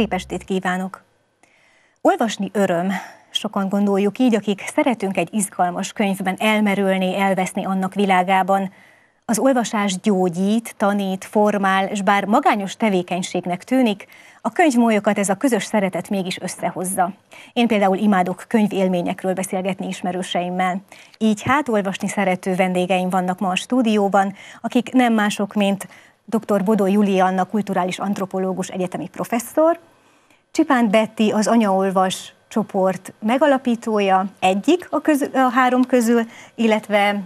Szép estét kívánok! Olvasni öröm. Sokan gondoljuk így, akik szeretünk egy izgalmas könyvben elmerülni, elveszni annak világában. Az olvasás gyógyít, tanít, formál, és bár magányos tevékenységnek tűnik, a könyvmólyokat ez a közös szeretet mégis összehozza. Én például imádok könyvélményekről beszélgetni ismerőseimmel. Így hát olvasni szerető vendégeim vannak ma a stúdióban, akik nem mások, mint dr. Bodó Julianna, kulturális antropológus egyetemi professzor, Csipán Betty az Anyaolvas csoport megalapítója, egyik a, közül, a három közül, illetve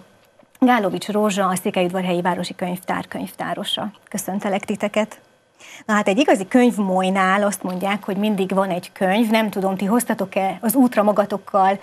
Gálovics Rózsa, a Székelyudvarhelyi Városi Könyvtár könyvtárosa. Köszöntelek titeket! Na hát egy igazi könyvmolynál azt mondják, hogy mindig van egy könyv, nem tudom, ti hoztatok-e az útra magatokkal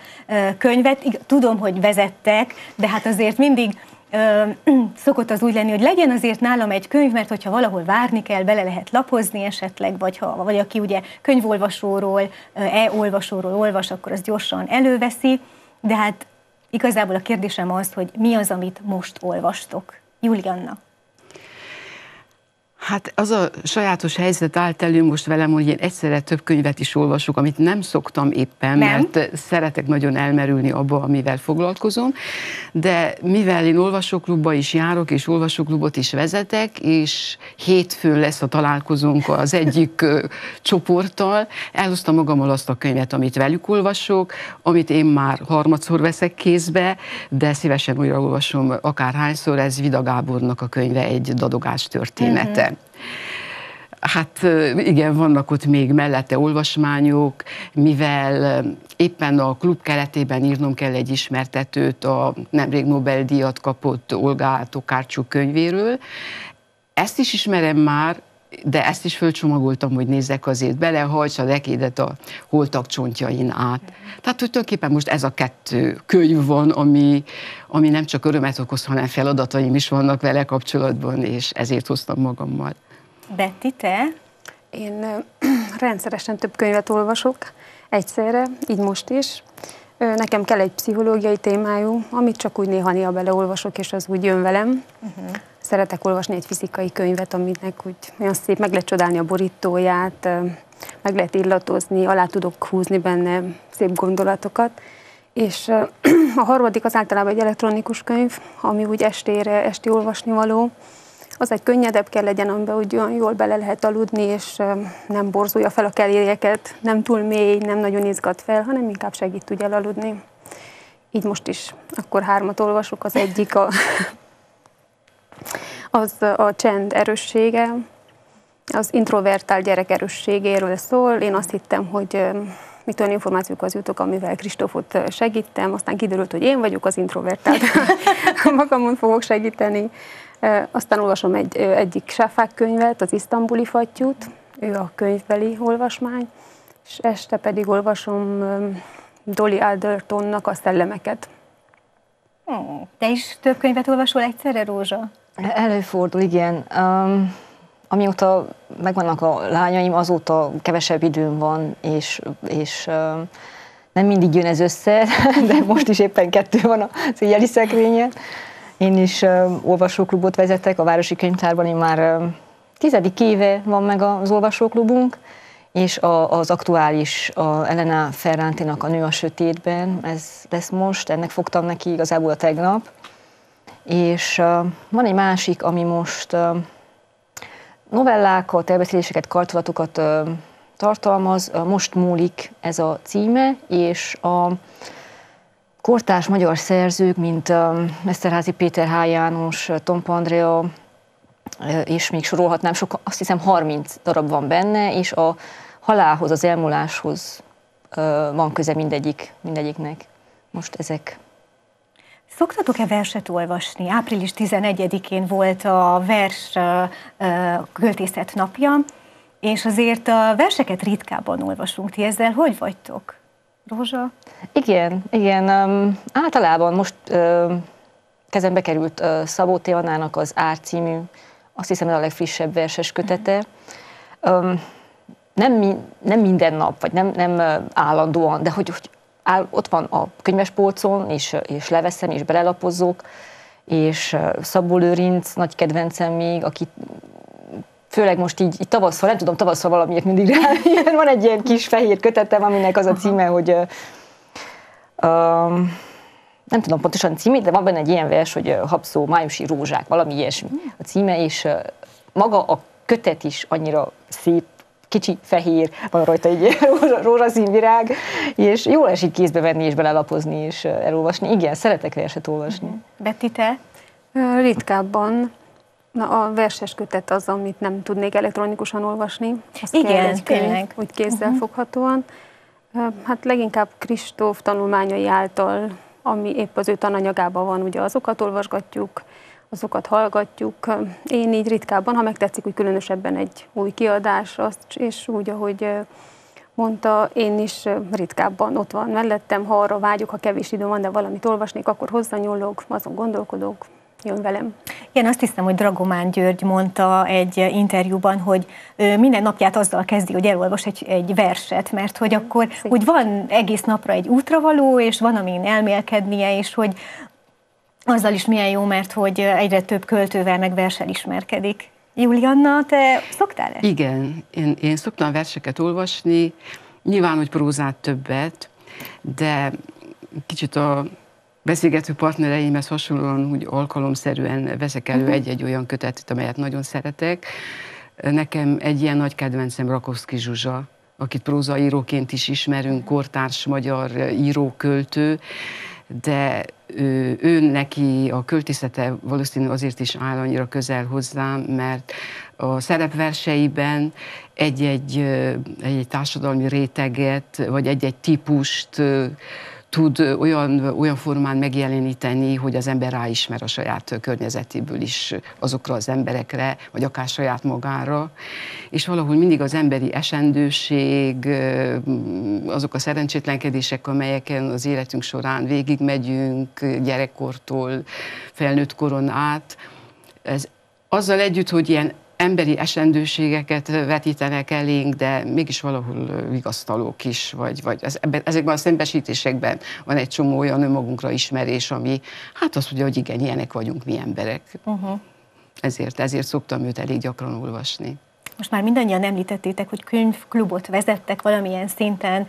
könyvet, tudom, hogy vezettek, de hát azért mindig ö, szokott az úgy lenni, hogy legyen azért nálam egy könyv, mert hogyha valahol várni kell, bele lehet lapozni esetleg, vagy, ha, vagy aki ugye könyvolvasóról, e-olvasóról olvas, akkor az gyorsan előveszi, de hát igazából a kérdésem az, hogy mi az, amit most olvastok. Julianna. Hát az a sajátos helyzet állt elő most velem, hogy én egyszerre több könyvet is olvasok, amit nem szoktam éppen, nem. mert szeretek nagyon elmerülni abba, amivel foglalkozom, de mivel én olvasóklubba is járok, és olvasóklubot is vezetek, és hétfőn lesz a találkozónk az egyik csoporttal, elhoztam magammal azt a könyvet, amit velük olvasok, amit én már harmadszor veszek kézbe, de szívesen újra olvasom akárhányszor, ez Vida Gábornak a könyve egy dadogás története. Uh-huh. Hát igen, vannak ott még mellette olvasmányok, mivel éppen a klub keretében írnom kell egy ismertetőt a nemrég Nobel-díjat kapott Olga Tokarcsuk könyvéről. Ezt is ismerem már, de ezt is fölcsomagoltam, hogy nézzek azért bele, hajtsa lekédet a holtak csontjain át. Tehát, hogy tulajdonképpen most ez a kettő könyv van, ami, ami nem csak örömet okoz, hanem feladataim is vannak vele kapcsolatban, és ezért hoztam magammal. Betty, te? Én rendszeresen több könyvet olvasok egyszerre, így most is. Nekem kell egy pszichológiai témájú, amit csak úgy néha-néha beleolvasok, és az úgy jön velem. Uh-huh. Szeretek olvasni egy fizikai könyvet, aminek úgy olyan szép, meg lehet csodálni a borítóját, meg lehet illatozni, alá tudok húzni benne szép gondolatokat. És a harmadik az általában egy elektronikus könyv, ami úgy estére, esti olvasni való az egy könnyedebb kell legyen, amiben úgy olyan jól bele lehet aludni, és nem borzolja fel a kelélyeket, nem túl mély, nem nagyon izgat fel, hanem inkább segít úgy elaludni. Így most is akkor hármat olvasok, az egyik a, az a csend erőssége, az introvertál gyerek erősségéről szól. Én azt hittem, hogy mit olyan információkhoz jutok, amivel Kristófot segítem, aztán kiderült, hogy én vagyok az introvertált, magamon fogok segíteni. Aztán olvasom egy, egyik Sáfák könyvet, az isztambuli fattyút, ő a könyvbeli olvasmány, és este pedig olvasom Dolly Aldertonnak a szellemeket. Hmm. Te is több könyvet olvasol egyszerre, Rózsa? Előfordul, igen. Um, amióta megvannak a lányaim, azóta kevesebb időm van, és, és um, nem mindig jön ez össze, de most is éppen kettő van az éjjeli szekrényen. Én is olvasóklubot vezetek a Városi Könyvtárban, én már tizedik éve van meg az olvasóklubunk, és a, az aktuális a Elena Ferrantinak a Nő a Sötétben, ez lesz most, ennek fogtam neki igazából tegnap. És uh, van egy másik, ami most uh, novellákat, elbeszéléseket, kartolatokat uh, tartalmaz, uh, most múlik ez a címe, és a kortárs magyar szerzők, mint um, Eszterházi Péter H. János, Tompa Andrea, uh, és még sorolhatnám, sok, azt hiszem 30 darab van benne, és a halálhoz, az elmúláshoz uh, van köze mindegyik, mindegyiknek. Most ezek. Szoktatok-e verset olvasni? Április 11-én volt a vers uh, költészet napja, és azért a verseket ritkábban olvasunk. Ti ezzel hogy vagytok? Rózsa? Igen, igen. Um, általában most uh, kezembe került uh, Szabó Tévanának az Ár című, azt hiszem ez a legfrissebb verses kötete. Um, nem, nem minden nap, vagy nem, nem állandóan, de hogy, hogy áll, ott van a könyvespolcon, és, és leveszem, és belelapozok, és Szabó Lőrinc, nagy kedvencem még, aki főleg most így, így tavasszal, nem tudom, tavasszal valamiért mindig rá, van egy ilyen kis fehér kötetem, aminek az a címe, hogy uh, um, nem tudom pontosan címét, de van benne egy ilyen vers, hogy habszó, májusi rózsák, valami ilyesmi a címe, és maga a kötet is annyira szép, kicsi, fehér, van rajta egy rózsaszín virág, és jól esik kézbe venni és belelapozni és elolvasni. Igen, szeretek verset olvasni. Betty, te? Ritkábban. Na, a verses kötet az, amit nem tudnék elektronikusan olvasni. Azt Igen, kell egy könyv, úgy kézzel uh-huh. foghatóan. Hát leginkább Kristóf tanulmányai által ami épp az ő tananyagában van, ugye azokat olvasgatjuk, azokat hallgatjuk. Én így ritkábban, ha megtetszik, úgy különösebben egy új kiadás, azt, és úgy, ahogy mondta, én is ritkábban ott van mellettem, ha arra vágyok, ha kevés idő van, de valamit olvasnék, akkor hozzányúlok, azon gondolkodok, jön velem. Igen, azt hiszem, hogy Dragomán György mondta egy interjúban, hogy minden napját azzal kezdi, hogy elolvas egy, egy verset, mert hogy akkor Szép. úgy van egész napra egy útravaló, és van, amin elmélkednie, és hogy azzal is milyen jó, mert hogy egyre több költővel meg versel ismerkedik. Julianna, te szoktál-e? Igen, én, én szoktam verseket olvasni, nyilván, hogy prózát többet, de kicsit a beszélgető partnereimhez hasonlóan úgy alkalomszerűen veszek elő uh-huh. egy-egy olyan kötetet, amelyet nagyon szeretek. Nekem egy ilyen nagy kedvencem Rakowski Zsuzsa, akit prózaíróként is ismerünk, kortárs magyar író-költő, de ő, ő neki a költészete valószínű azért is áll annyira közel hozzám, mert a szerepverseiben egy-egy, egy-egy társadalmi réteget, vagy egy-egy típust tud olyan, olyan formán megjeleníteni, hogy az ember ráismer a saját környezetéből is azokra az emberekre, vagy akár saját magára. És valahol mindig az emberi esendőség, azok a szerencsétlenkedések, amelyeken az életünk során végigmegyünk, gyerekkortól felnőtt koron át, ez azzal együtt, hogy ilyen emberi esendőségeket vetítenek elénk, de mégis valahol vigasztalók is, vagy, vagy ez, ebben, ezekben a szembesítésekben van egy csomó olyan önmagunkra ismerés, ami hát azt mondja, hogy igen, ilyenek vagyunk mi emberek. Uh-huh. Ezért, ezért szoktam őt elég gyakran olvasni. Most már mindannyian említettétek, hogy könyvklubot vezettek valamilyen szinten,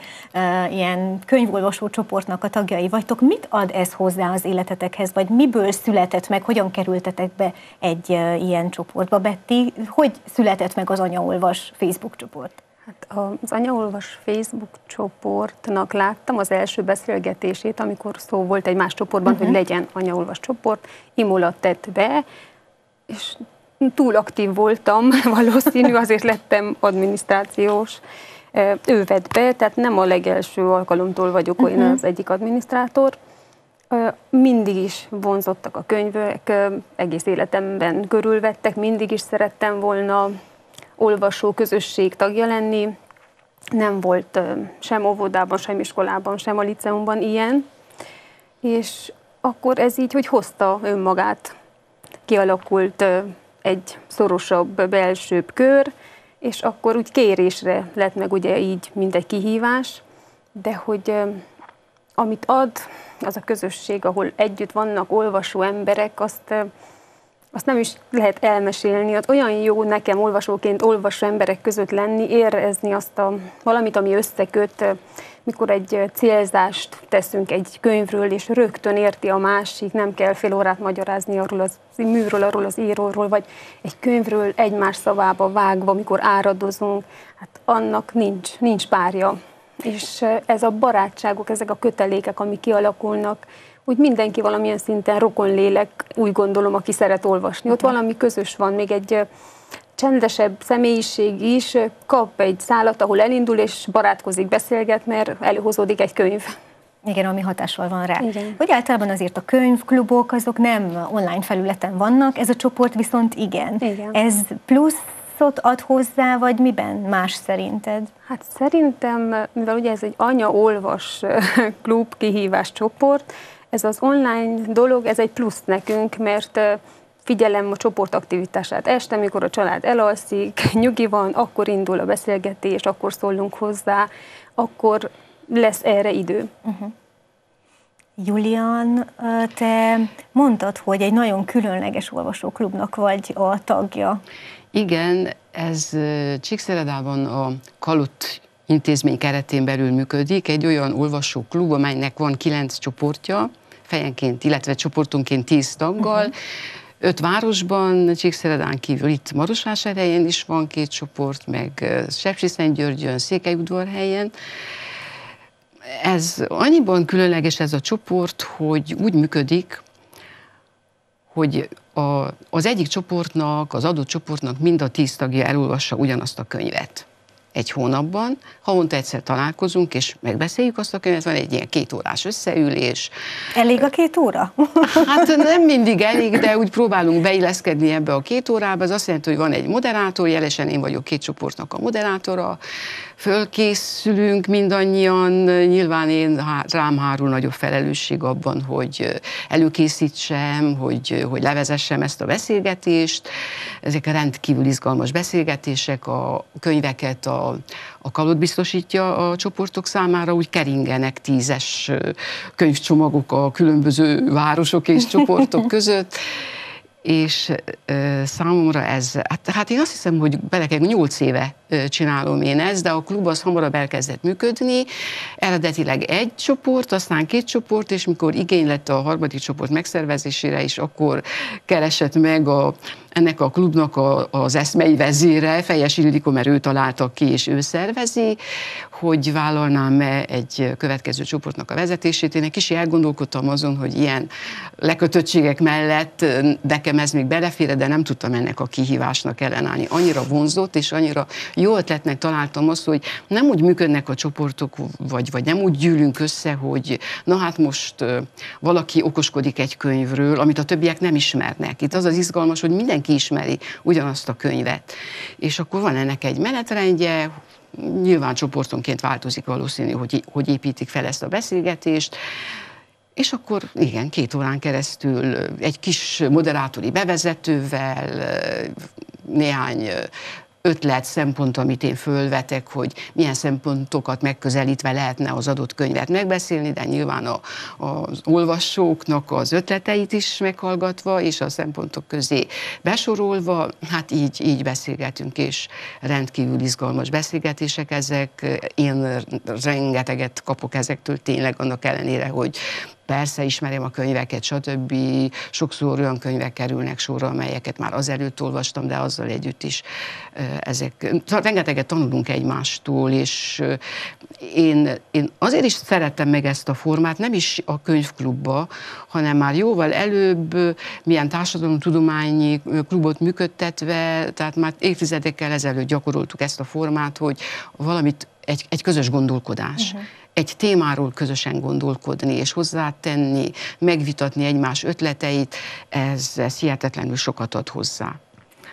ilyen könyvolvasó csoportnak a tagjai vagytok. Mit ad ez hozzá az életetekhez, vagy miből született meg, hogyan kerültetek be egy ilyen csoportba? Betty, hogy született meg az Anyaolvas Facebook csoport? Hát az Anyaolvas Facebook csoportnak láttam az első beszélgetését, amikor szó volt egy más csoportban, uh-huh. hogy mhm. legyen Anyaolvas csoport, Imola tett be, és túl aktív voltam, valószínű, azért lettem adminisztrációs. Ő vett be, tehát nem a legelső alkalomtól vagyok uh-huh. olyan az egyik adminisztrátor. Mindig is vonzottak a könyvek, egész életemben körülvettek, mindig is szerettem volna olvasó közösség tagja lenni. Nem volt sem óvodában, sem iskolában, sem a liceumban ilyen. És akkor ez így, hogy hozta önmagát, kialakult egy szorosabb, belsőbb kör, és akkor úgy kérésre lett meg ugye így, mint egy kihívás, de hogy amit ad az a közösség, ahol együtt vannak olvasó emberek, azt, azt nem is lehet elmesélni. Az olyan jó nekem olvasóként olvasó emberek között lenni, érezni azt a valamit, ami összeköt, mikor egy célzást teszünk egy könyvről, és rögtön érti a másik, nem kell fél órát magyarázni arról az műről, arról az íróról, vagy egy könyvről egymás szavába vágva, mikor áradozunk, hát annak nincs, nincs párja. És ez a barátságok, ezek a kötelékek, amik kialakulnak, úgy mindenki valamilyen szinten rokon lélek, úgy gondolom, aki szeret olvasni. Ott valami közös van, még egy csendesebb személyiség is kap egy szállat, ahol elindul és barátkozik, beszélget, mert előhozódik egy könyv. Igen, ami hatással van rá. Igen. Hogy általában azért a könyvklubok azok nem online felületen vannak, ez a csoport viszont igen. igen. Ez plusz ad hozzá, vagy miben más szerinted? Hát szerintem, mivel ugye ez egy anya-olvas klub kihívás csoport, ez az online dolog, ez egy plusz nekünk, mert figyelem a csoport aktivitását. Este, mikor a család elalszik, nyugi van, akkor indul a beszélgetés, akkor szólunk hozzá, akkor lesz erre idő. Uh-huh. Julian, te mondtad, hogy egy nagyon különleges olvasóklubnak vagy a tagja. Igen, ez Csíkszeredában a Kalut intézmény keretén belül működik, egy olyan olvasóklub, amelynek van kilenc csoportja, fejenként, illetve csoportunként tíz taggal, uh-huh. Öt városban, Csíkszeredán kívül itt Marosvásárhelyen is van két csoport, meg Sepsiszentgyörgyön, Székelyudvarhelyen. Ez annyiban különleges ez a csoport, hogy úgy működik, hogy a, az egyik csoportnak, az adott csoportnak mind a tíz tagja elolvassa ugyanazt a könyvet egy hónapban, havonta egyszer találkozunk, és megbeszéljük azt a könyvet, van egy ilyen két órás összeülés. Elég a két óra? Hát nem mindig elég, de úgy próbálunk beilleszkedni ebbe a két órába. Ez azt jelenti, hogy van egy moderátor, jelesen én vagyok két csoportnak a moderátora, fölkészülünk mindannyian, nyilván én rám hárul nagyobb felelősség abban, hogy előkészítsem, hogy, hogy levezessem ezt a beszélgetést. Ezek a rendkívül izgalmas beszélgetések, a könyveket a, a kalot biztosítja a csoportok számára, úgy keringenek tízes könyvcsomagok a különböző városok és csoportok között, és számomra ez, hát, hát én azt hiszem, hogy bele kell, nyolc éve csinálom én ezt, de a klub az hamarabb elkezdett működni, eredetileg egy csoport, aztán két csoport, és mikor igény lett a harmadik csoport megszervezésére is, akkor keresett meg a, ennek a klubnak a, az eszmei vezére, Fejes Ildikó, mert ő találta ki, és ő szervezi, hogy vállalnám-e egy következő csoportnak a vezetését. Én egy kicsit elgondolkodtam azon, hogy ilyen lekötöttségek mellett nekem ez még belefér, de nem tudtam ennek a kihívásnak ellenállni. Annyira vonzott, és annyira jó ötletnek találtam azt, hogy nem úgy működnek a csoportok, vagy, vagy nem úgy gyűlünk össze, hogy na hát most valaki okoskodik egy könyvről, amit a többiek nem ismernek. Itt az az izgalmas, hogy mindenki ismeri ugyanazt a könyvet. És akkor van ennek egy menetrendje, nyilván csoportonként változik valószínű, hogy, hogy építik fel ezt a beszélgetést, és akkor igen, két órán keresztül egy kis moderátori bevezetővel, néhány ötlet, szempont, amit én fölvetek, hogy milyen szempontokat megközelítve lehetne az adott könyvet megbeszélni, de nyilván a, az olvasóknak az ötleteit is meghallgatva, és a szempontok közé besorolva, hát így, így beszélgetünk, és rendkívül izgalmas beszélgetések ezek. Én rengeteget kapok ezektől tényleg annak ellenére, hogy persze ismerem a könyveket, stb. Sokszor olyan könyvek kerülnek sorra, amelyeket már azelőtt olvastam, de azzal együtt is ezek, rengeteget tanulunk egymástól, és én, én azért is szerettem meg ezt a formát, nem is a könyvklubba, hanem már jóval előbb milyen társadalomtudományi klubot működtetve, tehát már évtizedekkel ezelőtt gyakoroltuk ezt a formát, hogy valamit egy, egy közös gondolkodás. Uh-huh egy témáról közösen gondolkodni és hozzátenni, megvitatni egymás ötleteit, ez, ez hihetetlenül sokat ad hozzá.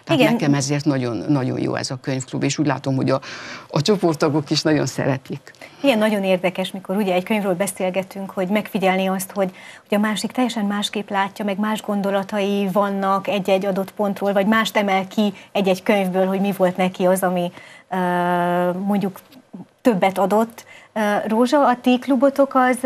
Tehát Igen. nekem ezért nagyon, nagyon jó ez a könyvklub, és úgy látom, hogy a, a csoporttagok is nagyon szeretik. Igen, nagyon érdekes, mikor ugye egy könyvről beszélgetünk, hogy megfigyelni azt, hogy, hogy a másik teljesen másképp látja, meg más gondolatai vannak egy-egy adott pontról, vagy mást emel ki egy-egy könyvből, hogy mi volt neki az, ami uh, mondjuk többet adott, Rózsa, a ti klubotok az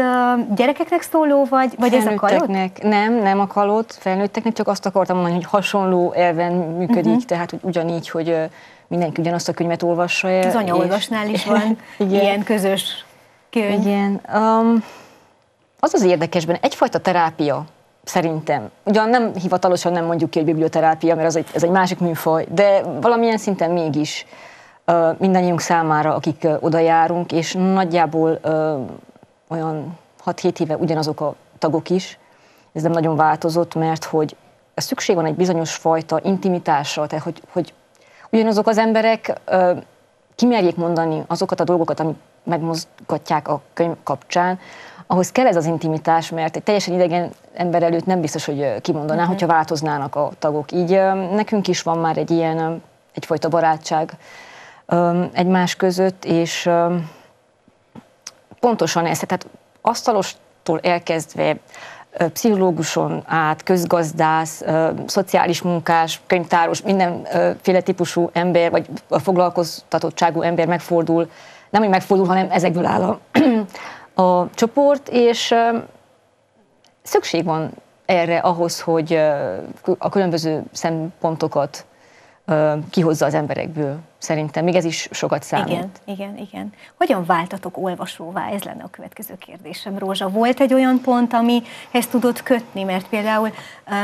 gyerekeknek szóló, vagy, vagy ez a kalott? Nem, nem a kalott, felnőtteknek, csak azt akartam mondani, hogy hasonló elven működik, uh-huh. tehát hogy ugyanígy, hogy mindenki ugyanazt a könyvet olvassa el. Az anyaolvasnál is van igen. ilyen közös könyv. Igen. Um, az az érdekesben, egyfajta terápia, szerintem. Ugyan nem hivatalosan nem mondjuk ki, hogy biblioterápia, mert az egy, ez egy másik műfaj, de valamilyen szinten mégis mindannyiunk számára, akik oda járunk, és nagyjából olyan 6-7 éve ugyanazok a tagok is. Ez nem nagyon változott, mert hogy szükség van egy bizonyos fajta intimitásra, tehát hogy, hogy ugyanazok az emberek kimerjék mondani azokat a dolgokat, amik megmozgatják a könyv kapcsán, ahhoz kell ez az intimitás, mert egy teljesen idegen ember előtt nem biztos, hogy kimondaná, uh-huh. hogyha változnának a tagok. Így nekünk is van már egy ilyen egyfajta barátság egymás között, és pontosan ez, tehát asztalostól elkezdve pszichológuson át, közgazdász, szociális munkás, könyvtáros, mindenféle típusú ember, vagy foglalkoztatottságú ember megfordul, nem, hogy megfordul, hanem ezekből áll a, a csoport, és szükség van erre ahhoz, hogy a különböző szempontokat kihozza az emberekből. Szerintem még ez is sokat számít. Igen, igen, igen. Hogyan váltatok olvasóvá? Ez lenne a következő kérdésem, Rózsa. Volt egy olyan pont, amihez tudod kötni? Mert például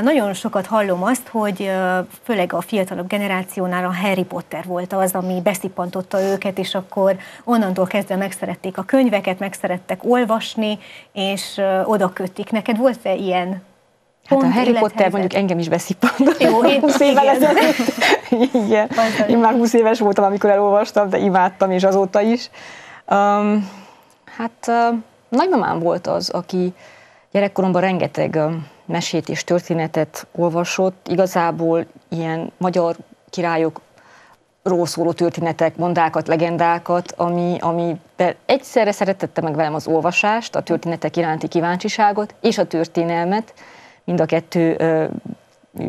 nagyon sokat hallom azt, hogy főleg a fiatalabb generációnál a Harry Potter volt az, ami beszippantotta őket, és akkor onnantól kezdve megszerették a könyveket, megszerettek olvasni, és oda kötik. Neked volt-e ilyen Hát a Harry Potter mondjuk engem is beszippantott. Jó, én 20 évvel ezelőtt. Igen. Én már 20 éves voltam, amikor elolvastam, de imádtam, és azóta is. Um, hát uh, nagymamám volt az, aki gyerekkoromban rengeteg uh, mesét és történetet olvasott, igazából ilyen magyar királyok szóló történetek, mondákat, legendákat, ami, ami egyszerre szeretette meg velem az olvasást, a történetek iránti kíváncsiságot és a történelmet, mind a kettő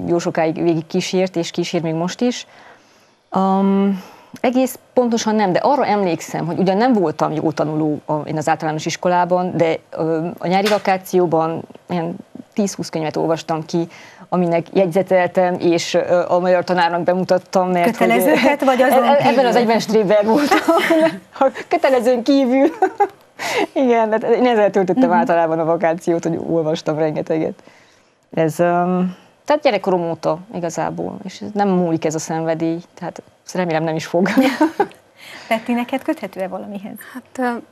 jó sokáig végig kísért, és kísér még most is. Um, egész pontosan nem, de arra emlékszem, hogy ugyan nem voltam jó tanuló a, én az általános iskolában, de a nyári vakációban ilyen 10-20 könyvet olvastam ki, aminek jegyzeteltem, és a magyar tanárnak bemutattam, mert Kötelezőket, vagy azon e- Ebben az egyben Stréber voltam, kötelezőn kívül. Igen, hát én ezzel töltöttem mm-hmm. általában a vakációt, hogy olvastam rengeteget. Ez, um, tehát gyerekkorom óta igazából, és nem múlik ez a szenvedély, tehát remélem nem is fog. Petti, neked köthető-e valamihez? Hát uh,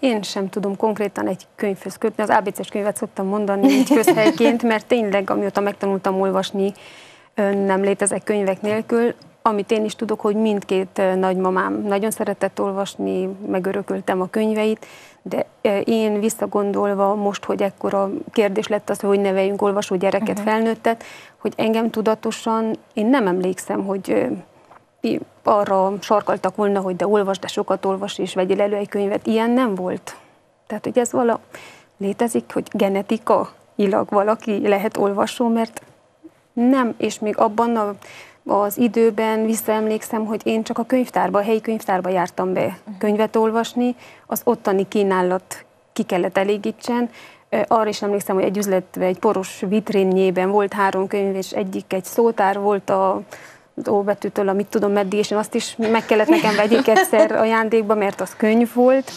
én sem tudom konkrétan egy könyvhöz kötni, az ABC-s könyvet szoktam mondani egy közhelyként, mert tényleg amióta megtanultam olvasni, nem létezek könyvek nélkül. Amit én is tudok, hogy mindkét nagymamám nagyon szeretett olvasni, megörököltem a könyveit, de én visszagondolva most, hogy ekkora kérdés lett az, hogy neveljünk olvasó gyereket, uh-huh. felnőttet, hogy engem tudatosan, én nem emlékszem, hogy arra sarkaltak volna, hogy de olvasd, de sokat olvas, és vegyél elő egy könyvet. Ilyen nem volt. Tehát, hogy ez vala létezik, hogy genetika ilag valaki lehet olvasó, mert nem, és még abban a az időben visszaemlékszem, hogy én csak a könyvtárba, a helyi könyvtárba jártam be könyvet olvasni, az ottani kínálat ki kellett elégítsen. Arra is emlékszem, hogy egy üzletbe, egy poros vitrínjében volt három könyv, és egyik egy szótár volt a óbetűtől, amit tudom meddig, és én azt is meg kellett nekem vegyék egyszer ajándékba, mert az könyv volt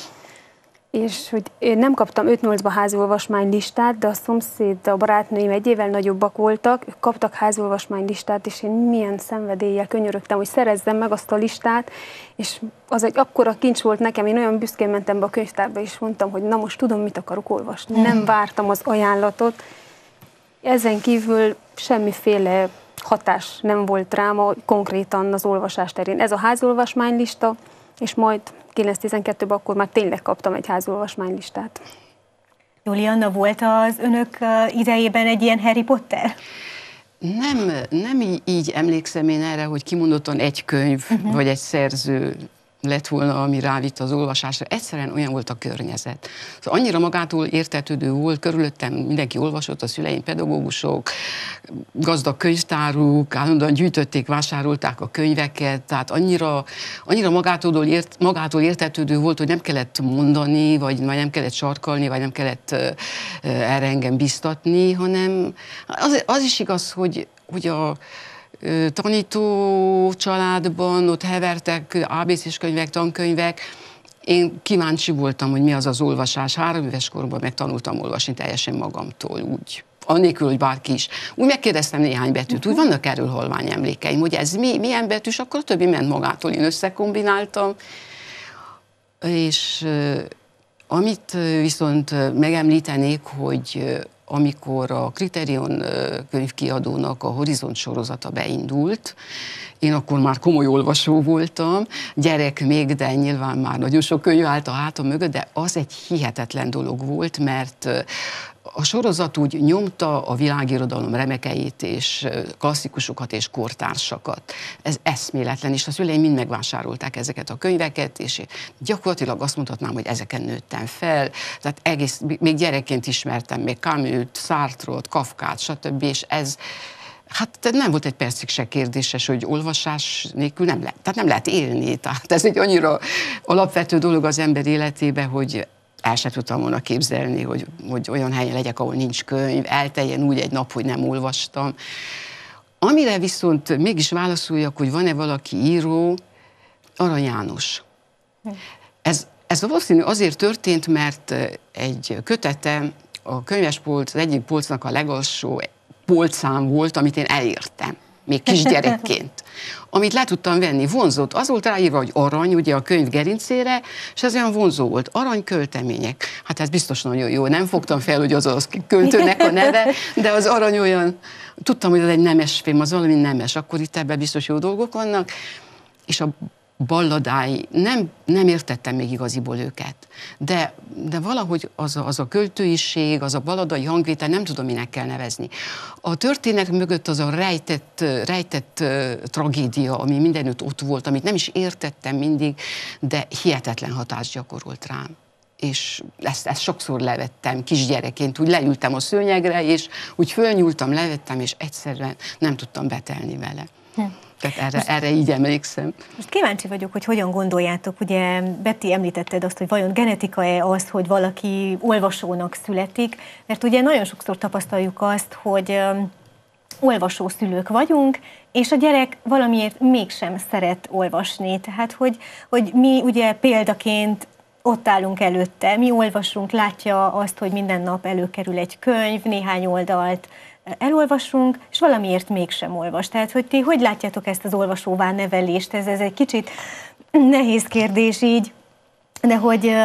és hogy én nem kaptam 5-8-ba háziolvasmány listát, de a szomszéd, a barátnőim egy évvel nagyobbak voltak, ők kaptak háziolvasmány listát, és én milyen szenvedéllyel könyörögtem, hogy szerezzem meg azt a listát, és az egy akkora kincs volt nekem, én olyan büszkén mentem be a könyvtárba, és mondtam, hogy na most tudom, mit akarok olvasni. Nem vártam az ajánlatot. Ezen kívül semmiféle hatás nem volt rám konkrétan az olvasás terén. Ez a háziolvasmánylista, és majd 9-12-ben akkor már tényleg kaptam egy házolvasmánylistát. Julianna, volt az önök idejében egy ilyen Harry Potter? Nem, nem így, így emlékszem én erre, hogy kimondottan egy könyv, uh-huh. vagy egy szerző lett volna, ami rávitt az olvasásra. Egyszerűen olyan volt a környezet. Szóval annyira magától értetődő volt, körülöttem mindenki olvasott, a szüleim pedagógusok, gazdag könyvtáruk, állandóan gyűjtötték, vásárolták a könyveket, tehát annyira, annyira magától, ért, magától értetődő volt, hogy nem kellett mondani, vagy, vagy nem kellett sarkalni, vagy nem kellett erre engem biztatni, hanem az, az is igaz, hogy, hogy a, tanító családban, ott hevertek ABC-s könyvek, tankönyvek, én kíváncsi voltam, hogy mi az az olvasás. Három éves koromban megtanultam olvasni teljesen magamtól, úgy annélkül, hogy bárki is. Úgy megkérdeztem néhány betűt, úgy vannak erről halvány emlékeim, hogy ez mi, milyen betűs, akkor a többi ment magától, én összekombináltam. És amit viszont megemlítenék, hogy amikor a Kriterion könyvkiadónak a Horizont sorozata beindult, én akkor már komoly olvasó voltam, gyerek még, de nyilván már nagyon sok könyv állt a hátam mögött, de az egy hihetetlen dolog volt, mert a sorozat úgy nyomta a világirodalom remekeit, és klasszikusokat, és kortársakat. Ez eszméletlen, és a szüleim mind megvásárolták ezeket a könyveket, és gyakorlatilag azt mondhatnám, hogy ezeken nőttem fel. Tehát egész, még gyerekként ismertem még Camus-t, Sartre-ot, Kafkát, stb., és ez, Hát nem volt egy percig se kérdéses, hogy olvasás nélkül nem lehet, tehát nem lehet élni. Tehát ez egy annyira alapvető dolog az ember életébe, hogy el sem tudtam volna képzelni, hogy, hogy olyan helyen legyek, ahol nincs könyv, elteljen úgy egy nap, hogy nem olvastam. Amire viszont mégis válaszoljak, hogy van-e valaki író, Arany János. Ez, ez valószínű azért történt, mert egy kötete a könyvespolc, az egyik polcnak a legalsó polcán volt, amit én elértem még kisgyerekként, amit le tudtam venni, vonzott. Az volt ráírva, hogy arany, ugye a könyv gerincére, és ez olyan vonzó volt. Arany költemények. Hát ez biztos nagyon jó. Nem fogtam fel, hogy az az költőnek a neve, de az arany olyan, tudtam, hogy ez egy nemes film, az valami nemes, akkor itt ebben biztos jó dolgok vannak. És a balladái, nem, nem értettem még igaziból őket, de, de valahogy az a, az a költőiség, az a balladai hangvétel, nem tudom, minek kell nevezni. A történet mögött az a rejtett, rejtett tragédia, ami mindenütt ott volt, amit nem is értettem mindig, de hihetetlen hatást gyakorolt rám és ezt, ezt sokszor levettem kisgyerekként, úgy leültem a szőnyegre, és úgy fölnyúltam, levettem, és egyszerűen nem tudtam betelni vele. Hm. Tehát erre, most, erre így emlékszem. Most kíváncsi vagyok, hogy hogyan gondoljátok. Ugye Betty említetted azt, hogy vajon genetika-e az, hogy valaki olvasónak születik, mert ugye nagyon sokszor tapasztaljuk azt, hogy olvasó szülők vagyunk, és a gyerek valamiért mégsem szeret olvasni. Tehát, hogy, hogy mi ugye példaként ott állunk előtte, mi olvasunk, látja azt, hogy minden nap előkerül egy könyv, néhány oldalt, elolvasunk, és valamiért mégsem olvas. Tehát, hogy ti hogy látjátok ezt az olvasóvá nevelést? Ez, ez egy kicsit nehéz kérdés így, de hogy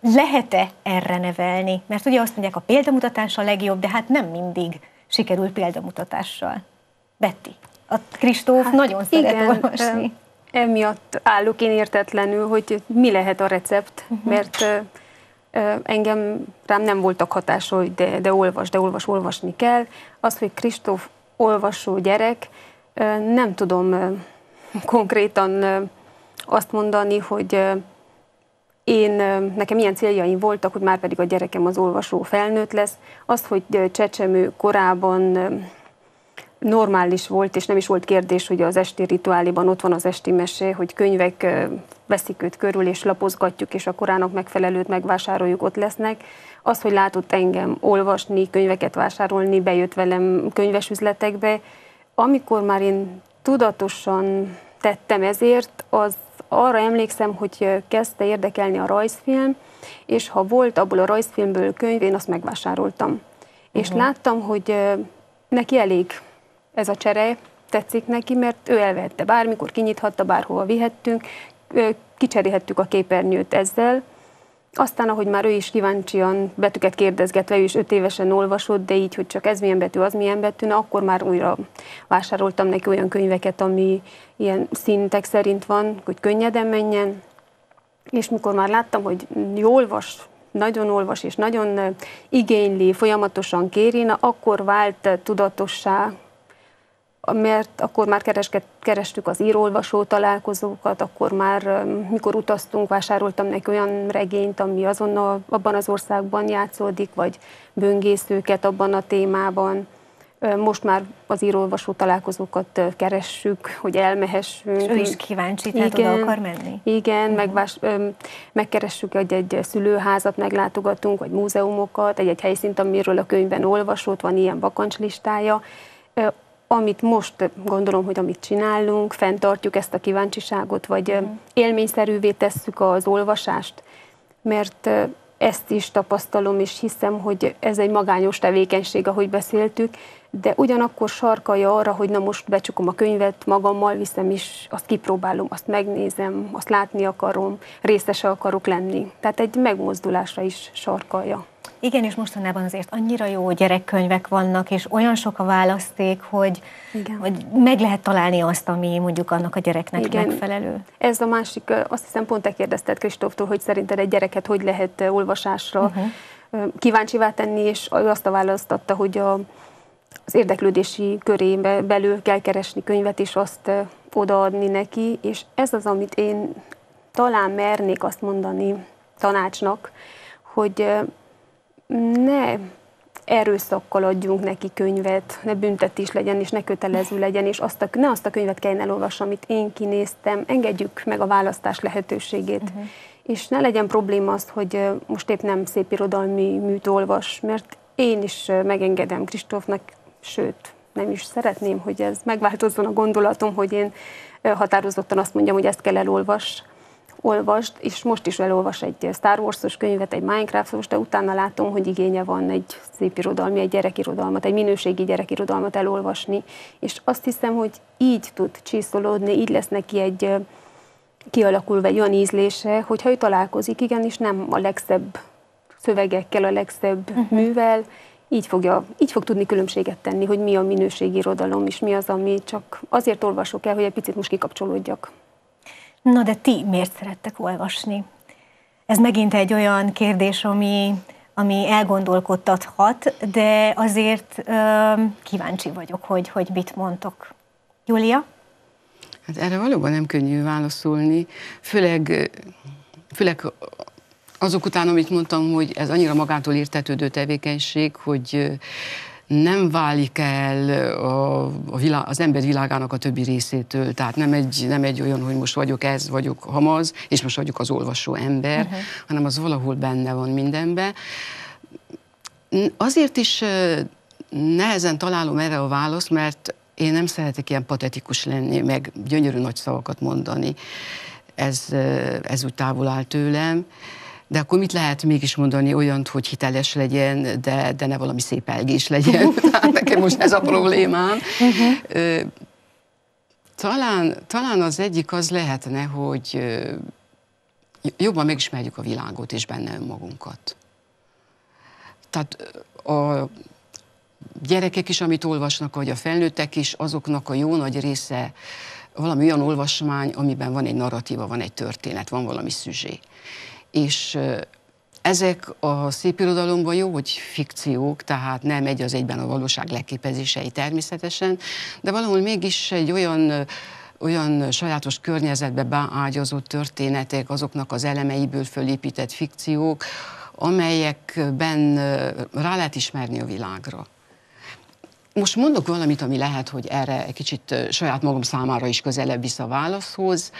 lehet-e erre nevelni? Mert ugye azt mondják, a példamutatás a legjobb, de hát nem mindig sikerül példamutatással. Betty, a Kristóf hát nagyon szeret igen, olvasni. Emiatt állok én értetlenül, hogy mi lehet a recept, uh-huh. mert engem rám nem voltak hatás, hogy de, de olvas, de olvas, olvasni kell. Az, hogy Kristóf olvasó gyerek, nem tudom konkrétan azt mondani, hogy én, nekem ilyen céljaim voltak, hogy már pedig a gyerekem az olvasó felnőtt lesz. Az, hogy csecsemő korában normális volt, és nem is volt kérdés, hogy az esti rituáliban ott van az esti mesé, hogy könyvek veszik őt körül, és lapozgatjuk, és a korának megfelelőt megvásároljuk, ott lesznek. Az, hogy látott engem olvasni, könyveket vásárolni, bejött velem könyvesüzletekbe, amikor már én tudatosan tettem ezért, az arra emlékszem, hogy kezdte érdekelni a rajzfilm, és ha volt abból a rajzfilmből könyv, én azt megvásároltam. Uh-huh. És láttam, hogy neki elég ez a csere tetszik neki, mert ő elvehette bármikor, kinyithatta, bárhova vihettünk, kicserélhettük a képernyőt ezzel. Aztán, ahogy már ő is kíváncsian betűket kérdezgetve, ő is öt évesen olvasott, de így, hogy csak ez milyen betű, az milyen betű, na akkor már újra vásároltam neki olyan könyveket, ami ilyen szintek szerint van, hogy könnyeden menjen. És mikor már láttam, hogy jól olvas, nagyon olvas és nagyon igényli, folyamatosan kéri, na akkor vált tudatossá mert akkor már keresket, kerestük az írólvasó találkozókat, akkor már mikor utaztunk, vásároltam neki olyan regényt, ami azon a, abban az országban játszódik, vagy böngészőket abban a témában. Most már az írólvasó találkozókat keressük, hogy elmehessünk. És ő is kíváncsi, tehát igen, oda akar menni? Igen, uh-huh. megvás, megkeressük egy-egy szülőházat, meglátogatunk, vagy múzeumokat, egy-egy helyszínt, amiről a könyvben olvasott, van ilyen bakancslistája amit most gondolom, hogy amit csinálunk, fenntartjuk ezt a kíváncsiságot, vagy mm. élményszerűvé tesszük az olvasást, mert ezt is tapasztalom, és hiszem, hogy ez egy magányos tevékenység, ahogy beszéltük, de ugyanakkor sarkalja arra, hogy na most becsukom a könyvet, magammal viszem is, azt kipróbálom, azt megnézem, azt látni akarom, részese akarok lenni. Tehát egy megmozdulásra is sarkalja. Igen, és mostanában azért annyira jó gyerekkönyvek vannak, és olyan sok a választék, hogy, Igen. hogy meg lehet találni azt, ami mondjuk annak a gyereknek Igen. megfelelő. Ez a másik, azt hiszem pont te kérdezted Kristóftól, hogy szerinted egy gyereket hogy lehet olvasásra uh-huh. kíváncsivá tenni, és azt a választ adta, hogy a, az érdeklődési körébe belül kell keresni könyvet, és azt odaadni neki, és ez az, amit én talán mernék azt mondani tanácsnak, hogy ne erőszakkal adjunk neki könyvet, ne büntetés legyen, és ne kötelező legyen, és azt a, ne azt a könyvet kelljen elolvasni, amit én kinéztem, engedjük meg a választás lehetőségét. Uh-huh. És ne legyen probléma az, hogy most épp nem szép irodalmi műt olvas, mert én is megengedem Kristófnak, sőt, nem is szeretném, hogy ez megváltozzon a gondolatom, hogy én határozottan azt mondjam, hogy ezt kell elolvas, olvasd, és most is elolvas egy Star Wars-os könyvet, egy Minecraft-os, de utána látom, hogy igénye van egy szép irodalmi, egy gyerekirodalmat, egy minőségi gyerekirodalmat elolvasni, és azt hiszem, hogy így tud csiszolódni, így lesz neki egy kialakulva egy olyan ízlése, hogyha ő találkozik, igenis nem a legszebb szövegekkel, a legszebb uh-huh. művel, így, fogja, így fog tudni különbséget tenni, hogy mi a minőségi irodalom, és mi az, ami csak azért olvasok el, hogy egy picit most kikapcsolódjak. Na de ti miért szerettek olvasni? Ez megint egy olyan kérdés, ami, ami elgondolkodtathat, de azért ö, kíváncsi vagyok, hogy, hogy mit mondtok. Júlia? Hát erre valóban nem könnyű válaszolni, főleg, főleg azok után, amit mondtam, hogy ez annyira magától értetődő tevékenység, hogy nem válik el a, a világ, az ember világának a többi részétől. Tehát nem egy, nem egy olyan, hogy most vagyok ez, vagyok hamaz, és most vagyok az olvasó ember, uh-huh. hanem az valahol benne van mindenben. Azért is nehezen találom erre a választ, mert én nem szeretek ilyen patetikus lenni, meg gyönyörű nagy szavakat mondani. Ez, ez úgy távol áll tőlem. De akkor mit lehet mégis mondani olyant, hogy hiteles legyen, de, de ne valami szép elgés legyen? Tehát nekem most ez a problémám. Uh-huh. Talán, talán az egyik az lehetne, hogy jobban megismerjük a világot és benne önmagunkat. Tehát a gyerekek is, amit olvasnak, vagy a felnőttek is, azoknak a jó nagy része valami olyan olvasmány, amiben van egy narratíva, van egy történet, van valami szüzsé. És ezek a szép irodalomban jó, hogy fikciók, tehát nem egy az egyben a valóság leképezései természetesen, de valahol mégis egy olyan olyan sajátos környezetbe beágyazott történetek, azoknak az elemeiből fölépített fikciók, amelyekben rá lehet ismerni a világra. Most mondok valamit, ami lehet, hogy erre egy kicsit saját magam számára is közelebb visz a válaszhoz.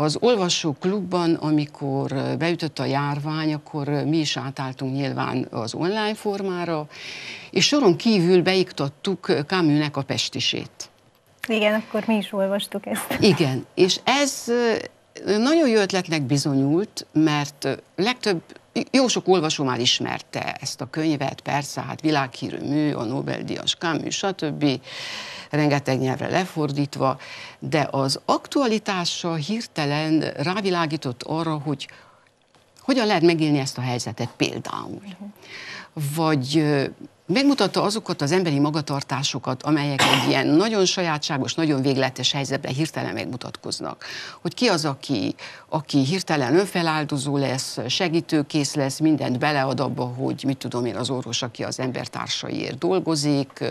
Az olvasóklubban, amikor beütött a járvány, akkor mi is átálltunk nyilván az online formára, és soron kívül beiktattuk Káműnek a pestisét. Igen, akkor mi is olvastuk ezt. Igen, és ez nagyon jó ötletnek bizonyult, mert legtöbb, jó sok olvasó már ismerte ezt a könyvet, persze, hát világhírű mű, a Nobel-díjas Camus, stb., rengeteg nyelvre lefordítva, de az aktualitása hirtelen rávilágított arra, hogy hogyan lehet megélni ezt a helyzetet például. Vagy megmutatta azokat az emberi magatartásokat, amelyek egy ilyen nagyon sajátságos, nagyon végletes helyzetben hirtelen megmutatkoznak. Hogy ki az, aki, aki hirtelen önfeláldozó lesz, segítőkész lesz, mindent belead abba, hogy mit tudom én, az orvos, aki az embertársaiért dolgozik,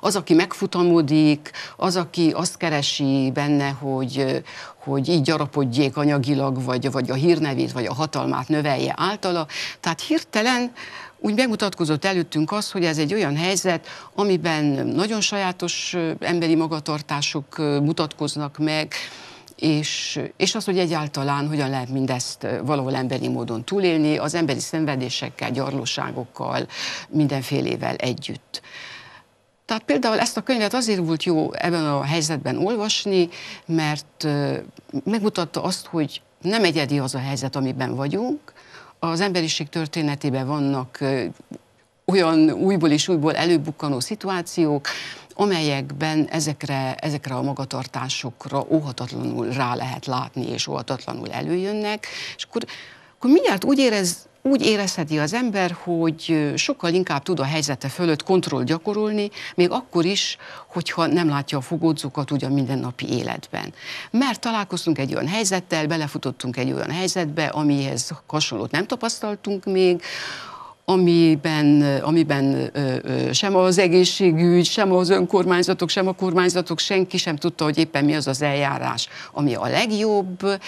az, aki megfutamodik, az, aki azt keresi benne, hogy, hogy így gyarapodjék anyagilag, vagy, vagy a hírnevét, vagy a hatalmát növelje általa. Tehát hirtelen úgy megmutatkozott előttünk az, hogy ez egy olyan helyzet, amiben nagyon sajátos emberi magatartások mutatkoznak meg, és, és az, hogy egyáltalán hogyan lehet mindezt valahol emberi módon túlélni, az emberi szenvedésekkel, gyarlóságokkal, mindenfélével együtt. Tehát például ezt a könyvet azért volt jó ebben a helyzetben olvasni, mert megmutatta azt, hogy nem egyedi az a helyzet, amiben vagyunk, az emberiség történetében vannak olyan újból és újból előbukkanó szituációk, amelyekben ezekre, ezekre a magatartásokra óhatatlanul rá lehet látni, és óhatatlanul előjönnek, és akkor, akkor mindjárt úgy érez, úgy érezheti az ember, hogy sokkal inkább tud a helyzete fölött kontroll gyakorolni, még akkor is, hogyha nem látja a fogódzókat ugyan mindennapi életben. Mert találkoztunk egy olyan helyzettel, belefutottunk egy olyan helyzetbe, amihez hasonlót nem tapasztaltunk még, amiben, amiben sem az egészségügy, sem az önkormányzatok, sem a kormányzatok, senki sem tudta, hogy éppen mi az az eljárás, ami a legjobb.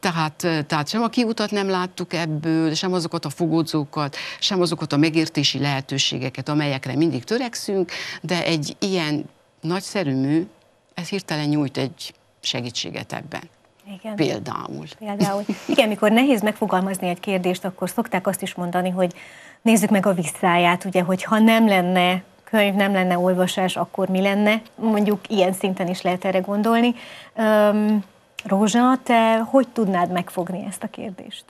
Tehát, tehát sem a kiutat nem láttuk ebből, sem azokat a fogódzókat, sem azokat a megértési lehetőségeket, amelyekre mindig törekszünk, de egy ilyen nagyszerű mű, ez hirtelen nyújt egy segítséget ebben. Igen. Például. Például. Igen, mikor nehéz megfogalmazni egy kérdést, akkor szokták azt is mondani, hogy nézzük meg a visszáját, ugye, hogy ha nem lenne könyv, nem lenne olvasás, akkor mi lenne? Mondjuk ilyen szinten is lehet erre gondolni. Um, Rózsa, te hogy tudnád megfogni ezt a kérdést?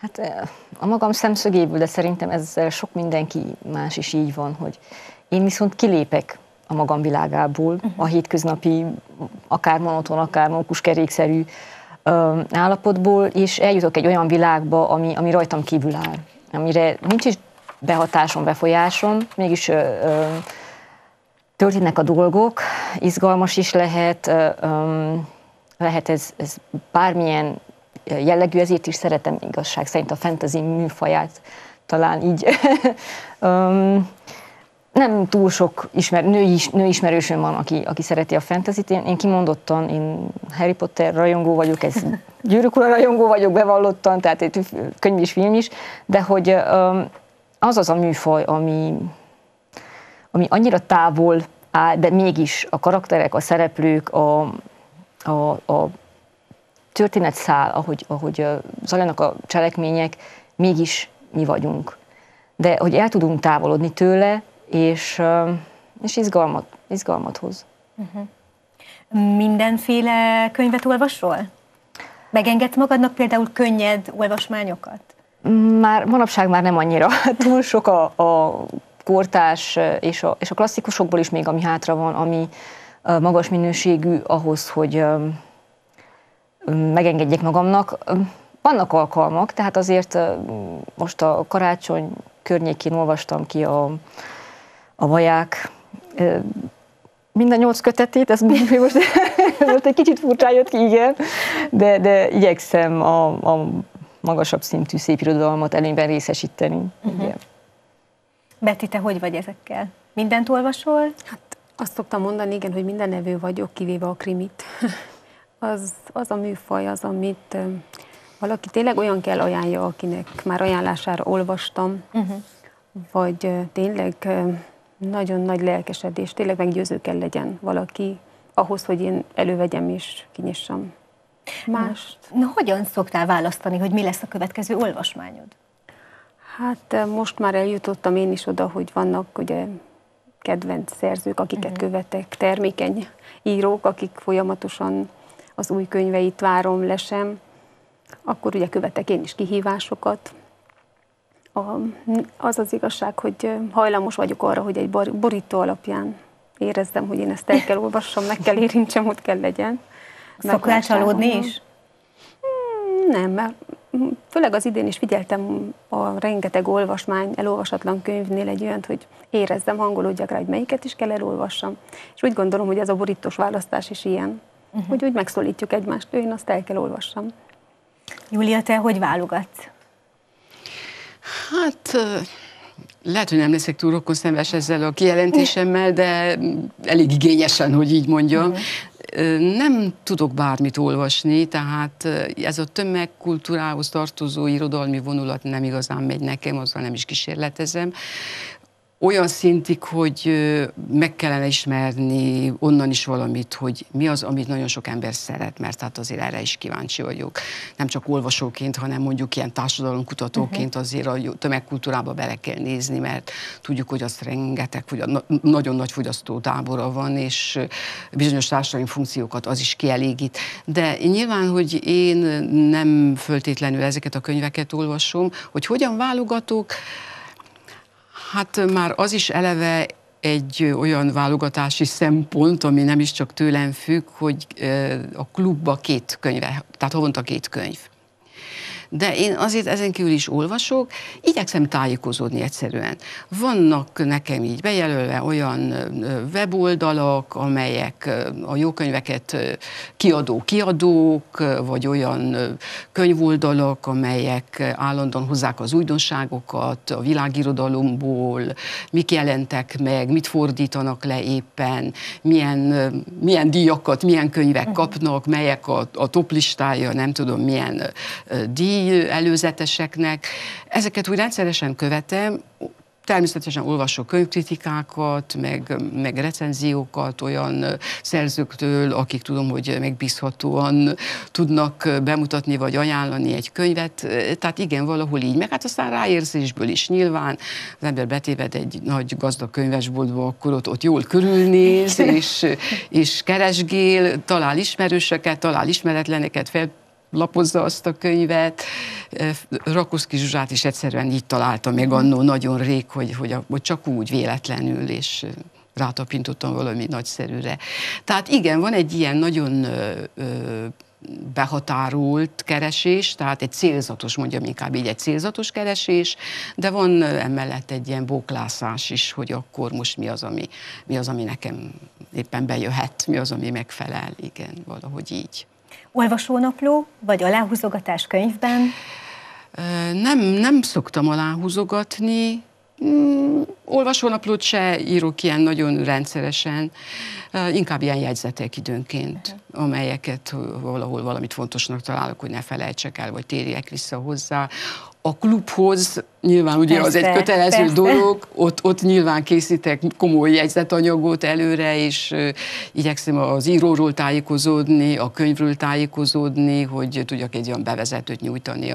Hát a magam szemszögéből, de szerintem ez sok mindenki más is így van, hogy én viszont kilépek a magam világából, uh-huh. a hétköznapi, akár monoton, akár kerékszerű ö, állapotból, és eljutok egy olyan világba, ami, ami rajtam kívül áll, amire nincs is behatásom, befolyásom, mégis ö, ö, történnek a dolgok, izgalmas is lehet, ö, ö, lehet ez, ez bármilyen jellegű, ezért is szeretem igazság szerint a fantasy műfaját, talán így. um, nem túl sok ismer, női, nőismerősöm van, aki, aki szereti a fantasy-t. Én, én kimondottan, én Harry Potter rajongó vagyok, ez gyűrűk rajongó vagyok, bevallottan, tehát egy könyv is, film is, de hogy az az a műfaj, ami, ami annyira távol áll, de mégis a karakterek, a szereplők, a, a, a történetszál, ahogy, ahogy zajlanak a cselekmények, mégis mi vagyunk. De hogy el tudunk távolodni tőle, és, és izgalmat, izgalmat hoz. Uh-huh. Mindenféle könyvet olvasol? Megengedsz magadnak például könnyed olvasmányokat? Már manapság már nem annyira. Túl sok a, a kortás és a, és a klasszikusokból is még, ami hátra van, ami magas minőségű ahhoz, hogy megengedjek magamnak. Vannak alkalmak, tehát azért most a karácsony környékén olvastam ki a, a vaják minden nyolc kötetét, ez most, most egy kicsit furcsán jött ki, igen, de, de igyekszem a, a magasabb szintű szép irodalmat előnyben részesíteni. Uh-huh. Igen. Betty, te hogy vagy ezekkel? Mindent olvasol? Hát azt szoktam mondani, igen, hogy minden nevő vagyok, kivéve a krimit. az, az a műfaj az, amit valaki tényleg olyan kell ajánlja, akinek már ajánlására olvastam, uh-huh. vagy tényleg nagyon nagy lelkesedés, tényleg meggyőző kell legyen valaki ahhoz, hogy én elővegyem és kinyissam mást. Na, na, hogyan szoktál választani, hogy mi lesz a következő olvasmányod? Hát most már eljutottam én is oda, hogy vannak ugye kedvenc szerzők, akiket uh-huh. követek, termékeny írók, akik folyamatosan az új könyveit várom, lesem, akkor ugye követek én is kihívásokat. Az az igazság, hogy hajlamos vagyok arra, hogy egy borító alapján érezzem, hogy én ezt el kell olvassam, meg kell érintsem, ott kell legyen. Szoktál csalódni is? Hmm, nem, mert főleg az idén is figyeltem a rengeteg olvasmány, elolvasatlan könyvnél egy olyat, hogy érezzem, hangolódjak rá, hogy melyiket is kell elolvassam. És úgy gondolom, hogy ez a borítós választás is ilyen uh-huh. hogy úgy megszólítjuk egymást, én azt el kell olvassam. Júlia, te hogy válogatsz? Hát lehet, hogy nem leszek túl rokon szemes ezzel a kijelentésemmel, de elég igényesen, hogy így mondjam. Uh-huh. Nem tudok bármit olvasni, tehát ez a tömegkultúrához tartozó irodalmi vonulat nem igazán megy nekem, azzal nem is kísérletezem olyan szintig, hogy meg kellene ismerni onnan is valamit, hogy mi az, amit nagyon sok ember szeret, mert hát azért erre is kíváncsi vagyok. Nem csak olvasóként, hanem mondjuk ilyen társadalomkutatóként uh-huh. azért a tömegkultúrába bele kell nézni, mert tudjuk, hogy azt rengeteg, hogy nagyon nagy fogyasztótábora van, és bizonyos társadalmi funkciókat az is kielégít. De nyilván, hogy én nem föltétlenül ezeket a könyveket olvasom, hogy hogyan válogatok, Hát már az is eleve egy olyan válogatási szempont, ami nem is csak tőlem függ, hogy a klubba két könyve, tehát havonta két könyv de én azért ezen kívül is olvasok, igyekszem tájékozódni egyszerűen. Vannak nekem így bejelölve olyan weboldalak, amelyek a jó könyveket kiadó kiadók, vagy olyan könyvoldalak, amelyek állandóan hozzák az újdonságokat a világirodalomból, mik jelentek meg, mit fordítanak le éppen, milyen, milyen díjakat, milyen könyvek mhm. kapnak, melyek a, a top listája, nem tudom milyen díj, előzeteseknek. Ezeket úgy rendszeresen követem, természetesen olvasok könyvkritikákat, meg, meg recenziókat olyan szerzőktől, akik tudom, hogy megbízhatóan tudnak bemutatni vagy ajánlani egy könyvet. Tehát igen, valahol így. Meg hát aztán ráérzésből is nyilván az ember betéved egy nagy gazdag könyvesboltba, akkor ott, ott jól körülnéz, és, és keresgél, talál ismerősöket, talál ismeretleneket, fel lapozza azt a könyvet. Rakoszki Zsuzsát is egyszerűen így találta még annó nagyon rég, hogy, hogy, hogy csak úgy véletlenül, és rátapintottam valami nagyszerűre. Tehát igen, van egy ilyen nagyon ö, behatárult keresés, tehát egy célzatos, mondjam inkább így egy célzatos keresés, de van emellett egy ilyen bóklászás is, hogy akkor most mi az, ami, mi az, ami nekem éppen bejöhet, mi az, ami megfelel, igen, valahogy így. Olvasónapló, vagy aláhúzogatás könyvben? Nem, nem szoktam aláhúzogatni, Mm, olvasónaplót se írok ilyen nagyon rendszeresen, inkább ilyen jegyzetek időnként, amelyeket valahol valamit fontosnak találok, hogy ne felejtsek el, vagy térjek vissza hozzá a klubhoz nyilván ugye persze, az egy kötelező persze. dolog, ott, ott nyilván készítek komoly jegyzetanyagot előre, és uh, igyekszem az íróról tájékozódni, a könyvről tájékozódni, hogy tudjak egy olyan bevezetőt nyújtani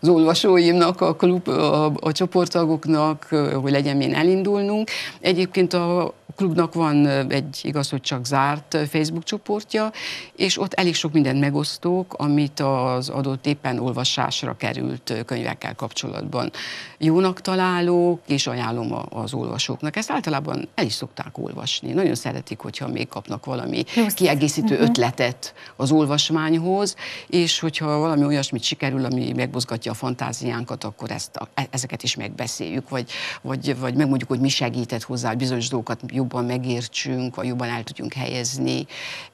az olvasóimnak, a klub, a, a csoporttagoknak, hogy legyen min elindulnunk. Egyébként a klubnak van egy igaz, hogy csak zárt Facebook csoportja, és ott elég sok mindent megosztók, amit az adott éppen olvasásra került könyvekkel kapcsolatban jónak találok, és ajánlom az olvasóknak. Ezt általában el is szokták olvasni. Nagyon szeretik, hogyha még kapnak valami Just. kiegészítő uh-huh. ötletet az olvasmányhoz, és hogyha valami olyasmit sikerül, ami megmozgatja a fantáziánkat, akkor ezt a, e, ezeket is megbeszéljük, vagy, vagy, vagy megmondjuk, hogy mi segített hozzá, hogy bizonyos dolgokat jobban megértsünk, vagy jobban el tudjunk helyezni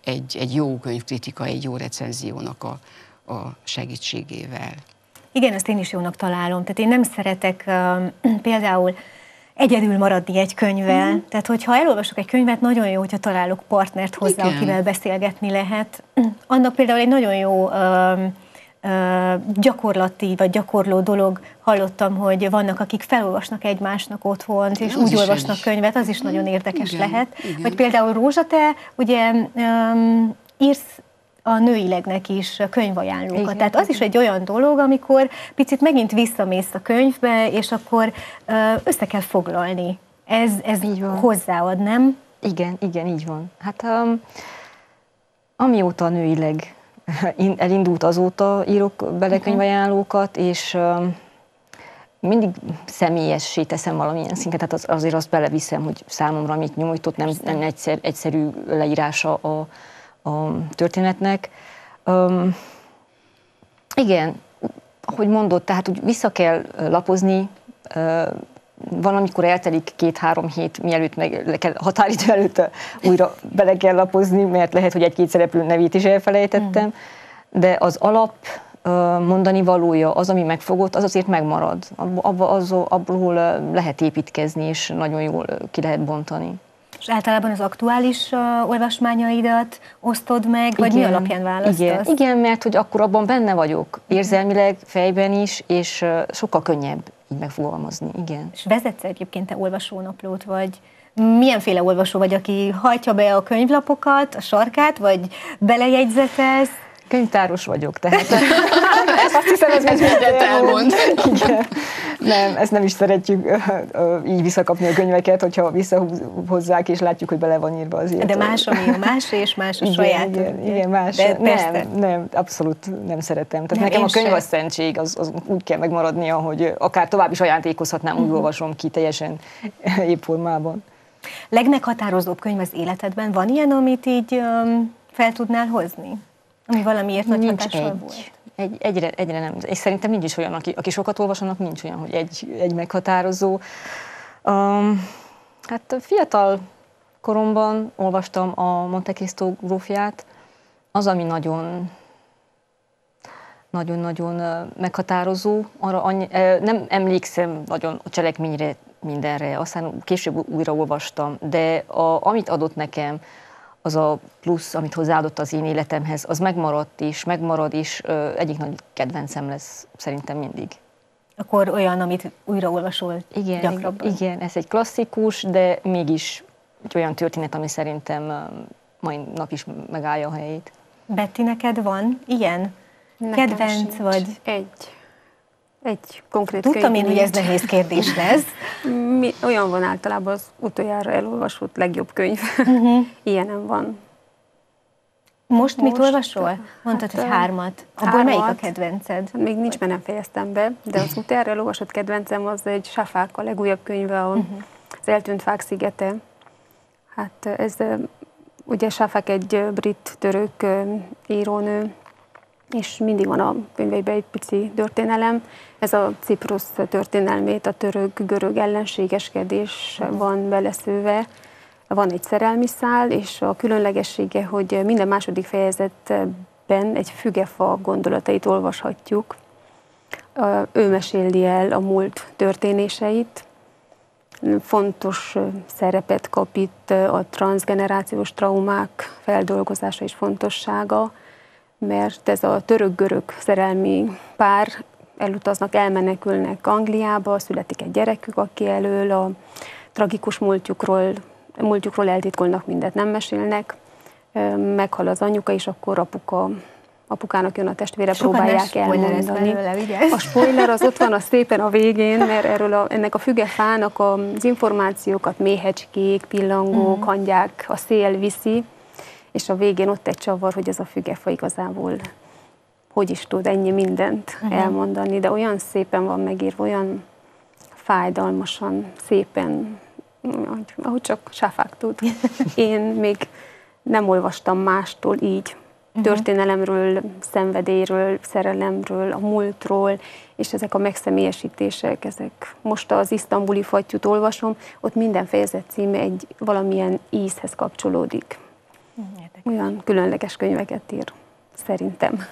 egy, egy jó könyvkritika, egy jó recenziónak a, a segítségével. Igen, ezt én is jónak találom. Tehát én nem szeretek uh, például egyedül maradni egy könyvvel. Mm. Tehát, hogyha elolvasok egy könyvet, nagyon jó, hogyha találok partnert hozzá, Igen. akivel beszélgetni lehet. Annak például egy nagyon jó uh, gyakorlati vagy gyakorló dolog. Hallottam, hogy vannak, akik felolvasnak egymásnak otthon, és úgy olvasnak is. könyvet, az is nagyon érdekes igen, lehet. Igen. Vagy például Rózsa, te ugye um, írsz a nőilegnek is könyvajánlókat. Igen, Tehát az is egy olyan dolog, amikor picit megint visszamész a könyvbe, és akkor össze kell foglalni. Ez, ez így van. hozzáad, nem? Igen, igen, így van. Hát um, amióta a nőileg elindult, azóta írok bele könyvajánlókat, és mindig személyessé teszem valamilyen szinten, tehát az, azért azt beleviszem, hogy számomra amit nyújtott, nem, nem egyszer, egyszerű leírása a, a történetnek. Um, igen, ahogy mondott, tehát úgy vissza kell lapozni, uh, van, amikor eltelik két-három hét, mielőtt meg kell, határidő előtt újra bele kell lapozni, mert lehet, hogy egy-két szereplő nevét is elfelejtettem, mm. de az alap mondani valója, az, ami megfogott, az azért megmarad. Abba, az, abból lehet építkezni, és nagyon jól ki lehet bontani. És általában az aktuális uh, olvasmányaidat osztod meg, vagy igen, mi alapján választasz? Igen. igen, mert hogy akkor abban benne vagyok, érzelmileg, fejben is, és uh, sokkal könnyebb megfogalmazni, igen. És vezetsz egyébként te olvasónaplót, vagy milyenféle olvasó vagy, aki hajtja be a könyvlapokat, a sarkát, vagy belejegyzetez? Könyvtáros vagyok, tehát azt hiszem, ez, mindent elmond. Igen. Nem, ezt nem is szeretjük így visszakapni a könyveket, hogyha visszahozzák, és látjuk, hogy bele van írva az De más, ami a más, és más a igen, saját. Igen, igen más. De nem, nem, abszolút nem szeretem. Tehát nem, nekem a könyv a szentség, az, az úgy kell megmaradnia, hogy akár tovább is ajándékozhatnám, úgy uh-huh. olvasom ki teljesen épp formában. Legmeghatározóbb könyv az életedben van ilyen, amit így um, fel tudnál hozni? Ami valamiért nagy hatással egy. volt? Egy, egyre, egyre nem. És szerintem nincs is olyan, aki, aki sokat olvasanak, nincs olyan, hogy egy, egy meghatározó. Um, hát fiatal koromban olvastam a Monte Cristo grófját. Az, ami nagyon nagyon-nagyon meghatározó. Arra annyi, nem emlékszem nagyon a cselekményre mindenre, aztán később újra olvastam, de a, amit adott nekem, az a plusz, amit hozzáadott az én életemhez, az megmaradt is, megmarad is, egyik nagy kedvencem lesz szerintem mindig. akkor olyan, amit újraolvasol igen, gyakrabban. Igen, ez egy klasszikus, de mégis egy olyan történet, ami szerintem mai nap is megállja a helyét. Betty, neked van ilyen? Nekem Kedvenc sincs. vagy? Egy. Egy konkrét Tudtam én, hogy ez nehéz kérdés lesz. Mi, olyan van általában az utoljára elolvasott legjobb könyv. Uh-huh. Ilyenem van. Most, Most mit olvasol? Mondtad, hát, hogy hármat. Abból hármat. melyik a kedvenced? Hát még nincs, mert nem fejeztem be, de az utoljára elolvasott kedvencem az egy Safák, a legújabb könyve, a, uh-huh. az Eltűnt Fák szigete. Hát ez ugye Safák egy brit-török írónő, és mindig van a könyveiben egy pici történelem. Ez a Ciprus történelmét, a török-görög ellenségeskedés van beleszőve. Van egy szerelmi szál, és a különlegessége, hogy minden második fejezetben egy fügefa gondolatait olvashatjuk. Ő meséli el a múlt történéseit, fontos szerepet kap itt a transgenerációs traumák feldolgozása és fontossága, mert ez a török-görög szerelmi pár elutaznak, elmenekülnek Angliába, születik egy gyerekük, aki elől a tragikus múltjukról, múltjukról eltitkolnak mindent, nem mesélnek, meghal az anyuka, és akkor apuka apukának jön a testvére, Sokan próbálják elmondani. Belőle, a spoiler az ott van a szépen a végén, mert erről a, ennek a fügefának az információkat méhecskék, pillangók, uh-huh. hangyák, a szél viszi, és a végén ott egy csavar, hogy ez a fügefa igazából hogy is tud ennyi mindent uh-huh. elmondani, de olyan szépen van megírva, olyan fájdalmasan, szépen, ahogy, ahogy csak sáfák tud. Én még nem olvastam mástól így, uh-huh. történelemről, szenvedélyről, szerelemről, a múltról, és ezek a megszemélyesítések, ezek most az isztambuli fattyút olvasom, ott minden fejezet címe egy valamilyen ízhez kapcsolódik. Érdekes. Olyan különleges könyveket ír, szerintem.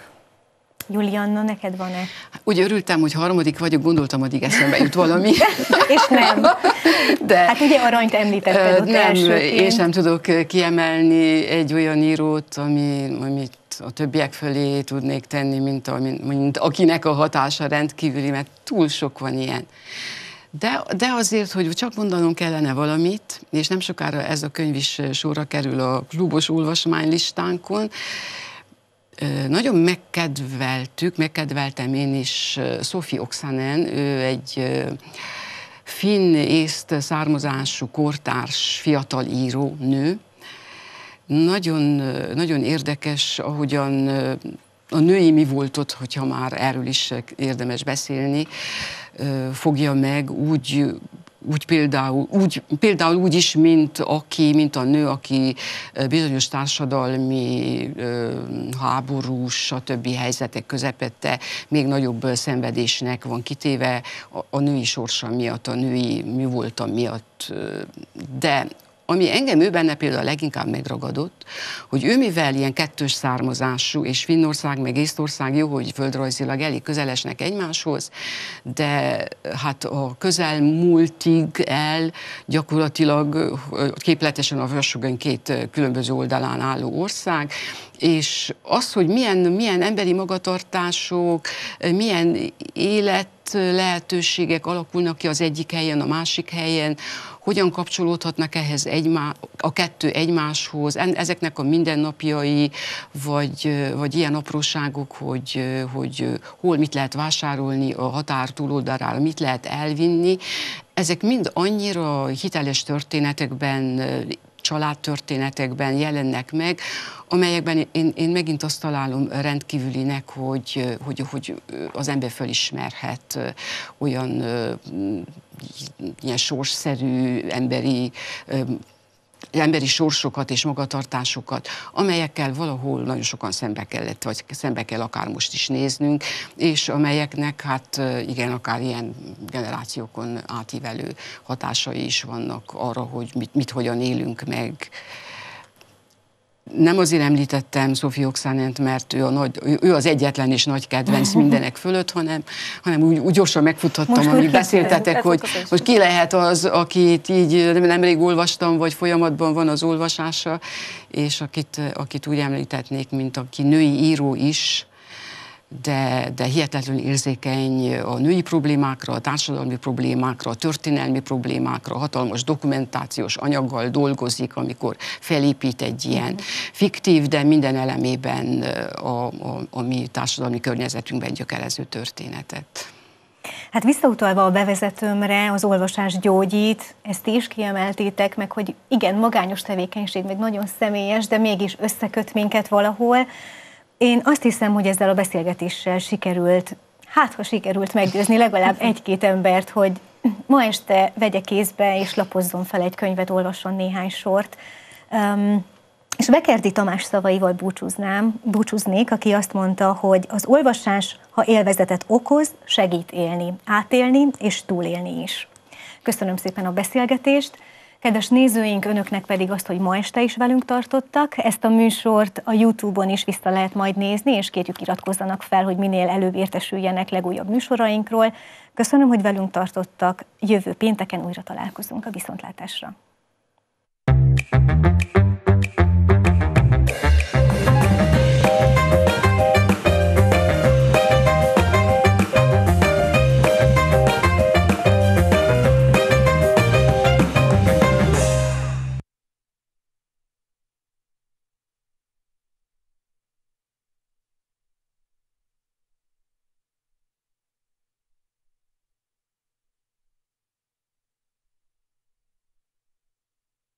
Julianna, neked van-e? Úgy örültem, hogy harmadik vagyok, gondoltam, addig eszembe jut valami. És nem. De, hát ugye aranyt említetted ott Nem, elsőként. én sem tudok kiemelni egy olyan írót, ami, amit a többiek fölé tudnék tenni, mint, a, mint, mint akinek a hatása rendkívüli, mert túl sok van ilyen. De, de azért, hogy csak mondanom kellene valamit, és nem sokára ez a könyv is sorra kerül a klubos olvasmánylistánkon, nagyon megkedveltük, megkedveltem én is Sophie Oksanen, ő egy finn-észt származású kortárs fiatal író, nő. Nagyon, nagyon érdekes, ahogyan a női mi voltot, hogyha már erről is érdemes beszélni, fogja meg, úgy úgy például, úgy, például úgy is, mint aki, mint a nő, aki bizonyos társadalmi háborús, stb. helyzetek közepette még nagyobb szenvedésnek van kitéve a, a női sorsa miatt, a női mi voltam miatt, de ami engem ő benne például leginkább megragadott, hogy ő mivel ilyen kettős származású, és Finnország meg Észtország jó, hogy földrajzilag elég közelesnek egymáshoz, de hát a közel múltig el gyakorlatilag képletesen a Vörsögön két különböző oldalán álló ország, és az, hogy milyen, milyen emberi magatartások, milyen élet lehetőségek alakulnak ki az egyik helyen, a másik helyen, hogyan kapcsolódhatnak ehhez egymá, a kettő egymáshoz, ezeknek a mindennapjai, vagy, vagy ilyen apróságok, hogy, hogy hol mit lehet vásárolni a határ túloldalára, mit lehet elvinni, ezek mind annyira hiteles történetekben családtörténetekben jelennek meg, amelyekben én, én megint azt találom rendkívülinek, hogy, hogy, hogy az ember fölismerhet olyan ilyen sorsszerű emberi emberi sorsokat és magatartásokat, amelyekkel valahol nagyon sokan szembe kellett, vagy szembe kell akár most is néznünk, és amelyeknek hát igen, akár ilyen generációkon átívelő hatásai is vannak arra, hogy mit, mit hogyan élünk meg, nem azért említettem Szofi Oxánent, mert ő, a nagy, ő az egyetlen és nagy kedvenc mindenek fölött, hanem, hanem úgy, úgy gyorsan megfuthattam, amíg beszéltetek, hogy, hogy ki lehet az, akit így nemrég olvastam, vagy folyamatban van az olvasása, és akit, akit úgy említetnék, mint aki női író is, de, de hihetetlenül érzékeny a női problémákra, a társadalmi problémákra, a történelmi problémákra, hatalmas dokumentációs anyaggal dolgozik, amikor felépít egy ilyen fiktív, de minden elemében a, a, a mi társadalmi környezetünkben gyökerező történetet. Hát visszautalva a bevezetőmre, az olvasás gyógyít, ezt is kiemeltétek meg, hogy igen, magányos tevékenység, meg nagyon személyes, de mégis összeköt minket valahol. Én azt hiszem, hogy ezzel a beszélgetéssel sikerült, hát ha sikerült meggyőzni legalább egy-két embert, hogy ma este vegye kézbe és lapozzon fel egy könyvet, olvasson néhány sort. Um, és Bekerdi Tamás szavaival búcsúznám, búcsúznék, aki azt mondta, hogy az olvasás, ha élvezetet okoz, segít élni, átélni és túlélni is. Köszönöm szépen a beszélgetést. Kedves nézőink, önöknek pedig azt, hogy ma este is velünk tartottak. Ezt a műsort a YouTube-on is vissza lehet majd nézni, és kérjük iratkozzanak fel, hogy minél előbb értesüljenek legújabb műsorainkról. Köszönöm, hogy velünk tartottak. Jövő pénteken újra találkozunk a viszontlátásra. thank you